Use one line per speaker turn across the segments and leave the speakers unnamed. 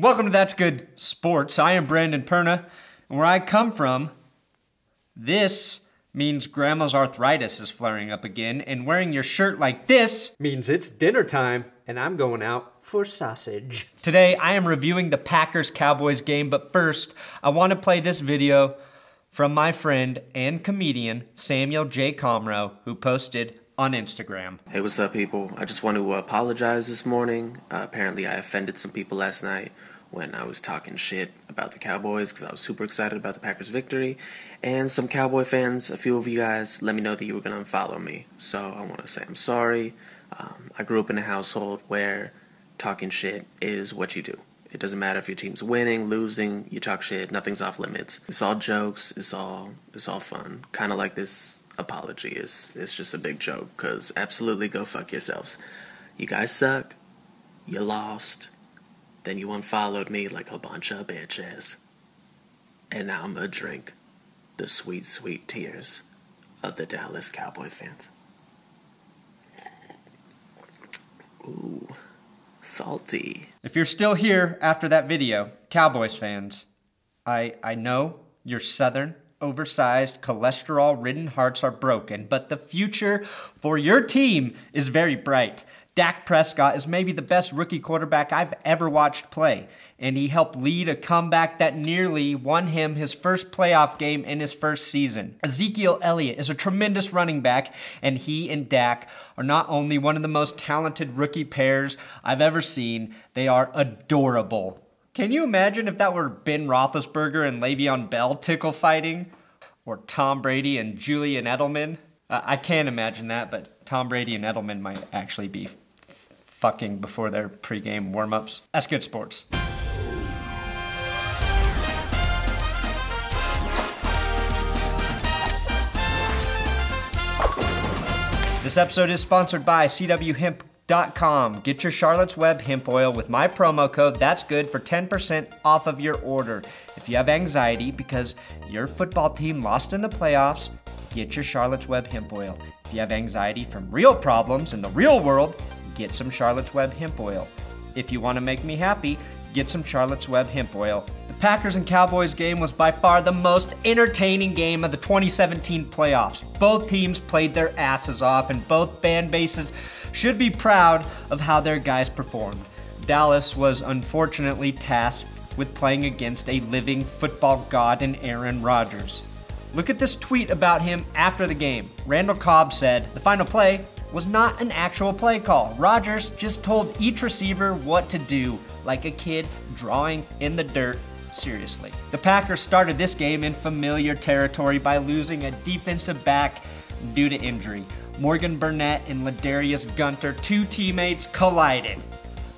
Welcome to That's Good Sports. I am Brandon Perna, and where I come from, this means grandma's arthritis is flaring up again, and wearing your shirt like this
means it's dinner time, and I'm going out for sausage.
Today, I am reviewing the Packers Cowboys game, but first, I want to play this video from my friend and comedian Samuel J. Comroe, who posted on Instagram.
Hey, what's up, people? I just want to apologize this morning. Uh, apparently, I offended some people last night when I was talking shit about the Cowboys because I was super excited about the Packers' victory. And some Cowboy fans, a few of you guys, let me know that you were going to unfollow me. So I want to say I'm sorry. Um, I grew up in a household where talking shit is what you do. It doesn't matter if your team's winning, losing, you talk shit, nothing's off limits. It's all jokes, it's all it's all fun. Kind of like this apology is it's just a big joke cuz absolutely go fuck yourselves. You guys suck. You lost. Then you unfollowed me like a bunch of bitches. And now I'm gonna drink the sweet, sweet tears of the Dallas Cowboy fans. Ooh salty.
If you're still here after that video, Cowboys fans, I, I know your southern, oversized, cholesterol ridden hearts are broken, but the future for your team is very bright. Dak Prescott is maybe the best rookie quarterback I've ever watched play, and he helped lead a comeback that nearly won him his first playoff game in his first season. Ezekiel Elliott is a tremendous running back, and he and Dak are not only one of the most talented rookie pairs I've ever seen, they are adorable. Can you imagine if that were Ben Roethlisberger and Le'Veon Bell tickle fighting? Or Tom Brady and Julian Edelman? I can't imagine that, but Tom Brady and Edelman might actually be fucking before their pregame warm-ups. That's good sports. This episode is sponsored by CWHemp.com. Get your Charlotte's Web hemp oil with my promo code That's Good for 10% off of your order. If you have anxiety because your football team lost in the playoffs, get your Charlotte's Web hemp oil. If you have anxiety from real problems in the real world, get some Charlotte's Web hemp oil. If you want to make me happy, get some Charlotte's Web hemp oil. The Packers and Cowboys game was by far the most entertaining game of the 2017 playoffs. Both teams played their asses off, and both fan bases should be proud of how their guys performed. Dallas was unfortunately tasked with playing against a living football god in Aaron Rodgers. Look at this tweet about him after the game. Randall Cobb said, The final play was not an actual play call. Rodgers just told each receiver what to do, like a kid drawing in the dirt seriously. The Packers started this game in familiar territory by losing a defensive back due to injury. Morgan Burnett and Ladarius Gunter, two teammates, collided.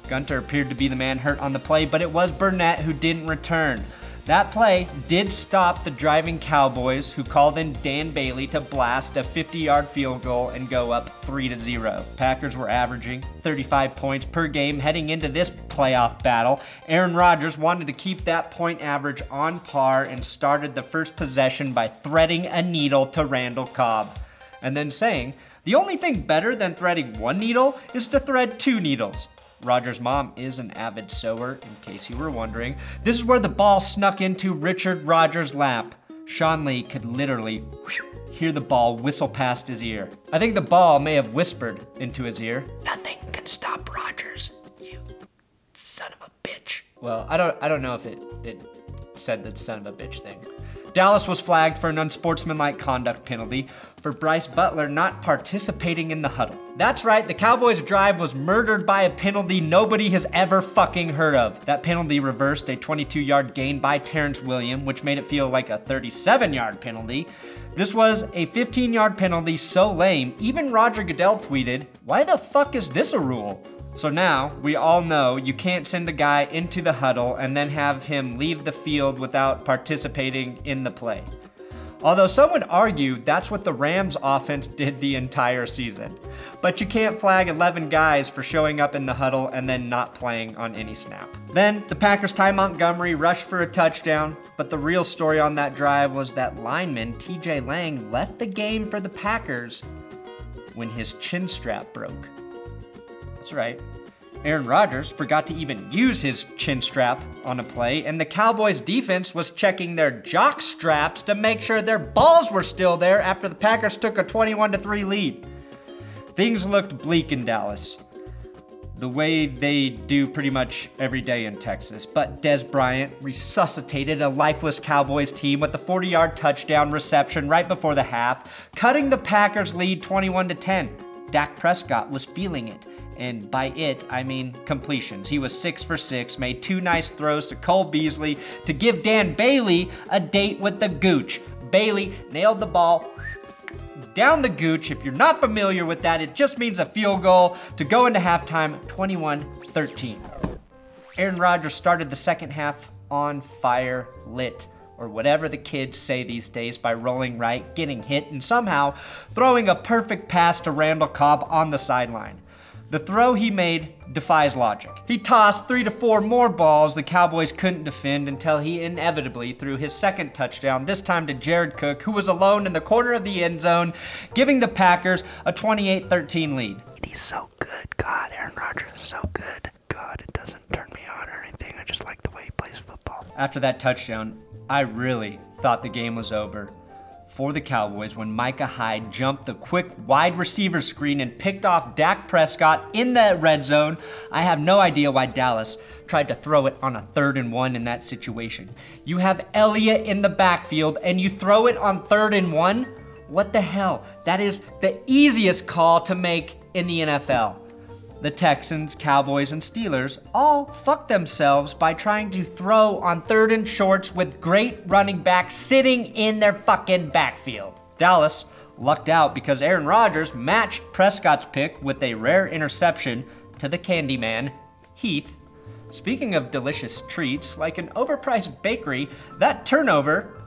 Gunter appeared to be the man hurt on the play, but it was Burnett who didn't return. That play did stop the driving Cowboys, who called in Dan Bailey to blast a 50 yard field goal and go up 3 to 0. Packers were averaging 35 points per game heading into this playoff battle. Aaron Rodgers wanted to keep that point average on par and started the first possession by threading a needle to Randall Cobb, and then saying, the only thing better than threading one needle is to thread two needles. Rodgers' mom is an avid sewer, in case you were wondering. This is where the ball snuck into Richard Rodgers' lap. Sean Lee could literally whew, hear the ball whistle past his ear. I think the ball may have whispered into his ear. Nothing can stop Rodgers, you son of a bitch. Well, I don't I don't know if it it said the son of a bitch thing. Dallas was flagged for an unsportsmanlike conduct penalty for Brice Butler not participating in the huddle. That's right, the Cowboys' drive was murdered by a penalty nobody has ever fucking heard of. That penalty reversed a 22 yard gain by Terrance William, which made it feel like a 37 yard penalty. This was a 15 yard penalty so lame, even Roger Goodell tweeted, Why the fuck is this a rule? So now we all know you can't send a guy into the huddle and then have him leave the field without participating in the play. Although some would argue that's what the Rams offense did the entire season. But you can't flag 11 guys for showing up in the huddle and then not playing on any snap. Then the Packers Ty Montgomery rushed for a touchdown, but the real story on that drive was that lineman TJ Lang left the game for the Packers when his chin strap broke. That's right. Aaron Rodgers forgot to even use his chin strap on a play, and the Cowboys defense was checking their jock straps to make sure their balls were still there after the Packers took a 21 3 lead. Things looked bleak in Dallas, the way they do pretty much every day in Texas. But Dez Bryant resuscitated a lifeless Cowboys team with a 40 yard touchdown reception right before the half, cutting the Packers' lead 21 10. Dak Prescott was feeling it and by it, I mean completions. He was six for six, made two nice throws to Cole Beasley to give Dan Bailey a date with the Gooch. Bailey nailed the ball down the Gooch. If you're not familiar with that, it just means a field goal to go into halftime 21 13. Aaron Rodgers started the second half on fire, lit or whatever the kids say these days by rolling right, getting hit, and somehow throwing a perfect pass to Randall Cobb on the sideline. The throw he made defies logic. He tossed three to four more balls the Cowboys couldn't defend until he inevitably threw his second touchdown, this time to Jared Cook, who was alone in the corner of the end zone, giving the Packers a 28 13 lead.
He's so good. God, Aaron Rodgers is so good. God, it doesn't turn me on or anything. I just like the way he plays football.
After that touchdown, I really thought the game was over for the Cowboys when Micah Hyde jumped the quick wide receiver screen and picked off Dak Prescott in the red zone. I have no idea why Dallas tried to throw it on a third and one in that situation. You have Elliott in the backfield and you throw it on third and one? What the hell? That is the easiest call to make in the NFL. The Texans, Cowboys, and Steelers all fucked themselves by trying to throw on third and shorts with great running backs sitting in their fucking backfield. Dallas lucked out because Aaron Rodgers matched Prescott's pick with a rare interception to the Candyman, Heath. Speaking of delicious treats, like an overpriced bakery, that turnover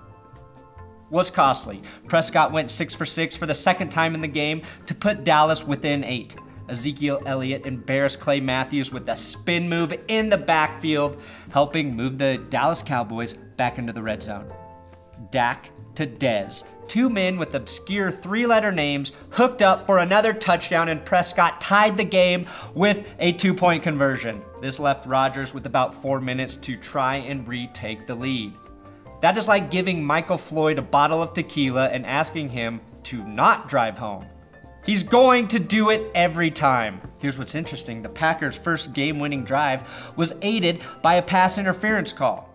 was costly. Prescott went 6 for 6 for the second time in the game to put Dallas within 8. Ezekiel Elliott embarrassed Clay Matthews with a spin move in the backfield, helping move the Dallas Cowboys back into the red zone. Dak to Dez. Two men with obscure three letter names hooked up for another touchdown, and Prescott tied the game with a two point conversion. This left Rodgers with about four minutes to try and retake the lead. That is like giving Michael Floyd a bottle of tequila and asking him to not drive home. He's going to do it every time. Here's what's interesting the Packers' first game winning drive was aided by a pass interference call.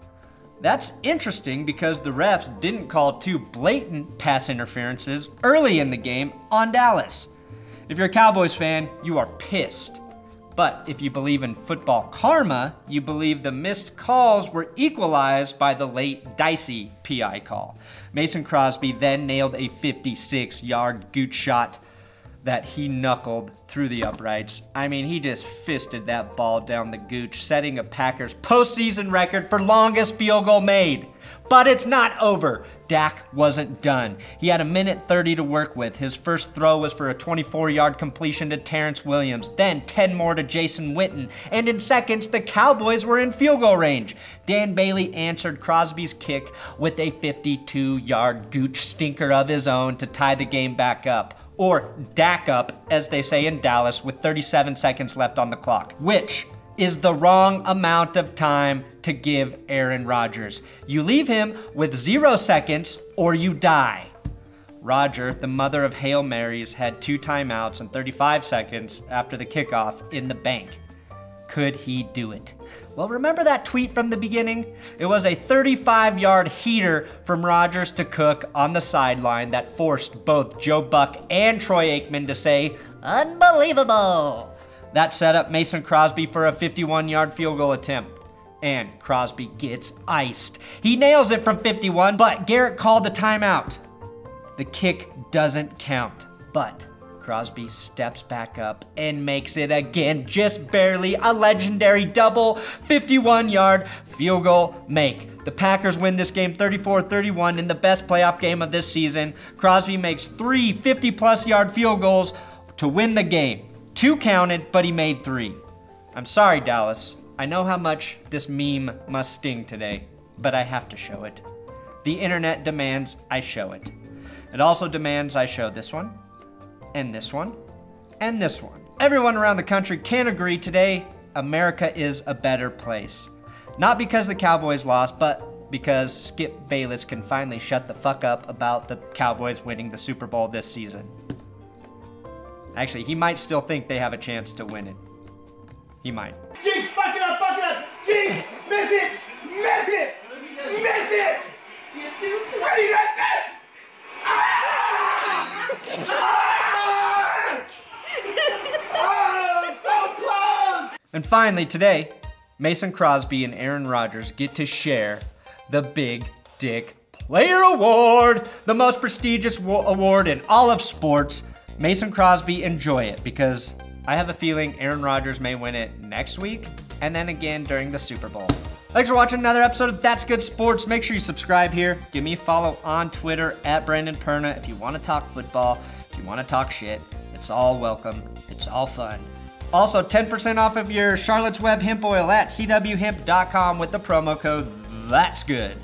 That's interesting because the refs didn't call two blatant pass interferences early in the game on Dallas. If you're a Cowboys fan, you are pissed. But if you believe in football karma, you believe the missed calls were equalized by the late dicey PI call. Mason Crosby then nailed a 56 yard Gooch shot that he knuckled through the uprights. I mean, he just fisted that ball down the gooch, setting a Packers postseason record for longest field goal made. But it's not over. Dak wasn't done. He had a minute 30 to work with. His first throw was for a 24 yard completion to Terrance Williams, then 10 more to Jason Witten, and in seconds, the Cowboys were in field goal range. Dan Bailey answered Crosby's kick with a 52 yard gooch stinker of his own to tie the game back up or Dak up, as they say in Dallas, with 37 seconds left on the clock, which is the wrong amount of time to give Aaron Rodgers. You leave him with zero seconds or you die. Roger, the mother of Hail Marys, had two timeouts and 35 seconds after the kickoff in the bank. Could he do it? Well, remember that tweet from the beginning? It was a 35 yard heater from Rodgers to Cook on the sideline that forced both Joe Buck and Troy Aikman to say, Unbelievable! That set up Mason Crosby for a 51 yard field goal attempt. And Crosby gets iced. He nails it from 51, but Garrett called the timeout. The kick doesn't count, but Crosby steps back up and makes it again, just barely a legendary double 51 yard field goal make. The Packers win this game 34 31 in the best playoff game of this season. Crosby makes three 50 plus yard field goals to win the game. Two counted, but he made three. I'm sorry, Dallas. I know how much this meme must sting today, but I have to show it. The internet demands I show it. It also demands I show this one, and this one, and this one. Everyone around the country can agree today America is a better place. Not because the Cowboys lost, but because Skip Bayless can finally shut the fuck up about the Cowboys winning the Super Bowl this season. Actually, he might still think they have a chance to win it. He might.
Jinx, fuck it up, fuck it up. Jinx, miss it, miss it, miss it. You're too close. Ready, miss it. Ah! Ah! Oh, so close.
And finally, today, Mason Crosby and Aaron Rodgers get to share the Big Dick Player Award, the most prestigious award in all of sports. Mason Crosby, enjoy it because I have a feeling Aaron Rodgers may win it next week and then again during the Super Bowl. Thanks for watching another episode of That's Good Sports. Make sure you subscribe here. Give me a follow on Twitter at Brandon Perna if you want to talk football, if you want to talk shit. It's all welcome. It's all fun. Also, 10% off of your Charlotte's Web hemp oil at cwhemp.com with the promo code That's Good.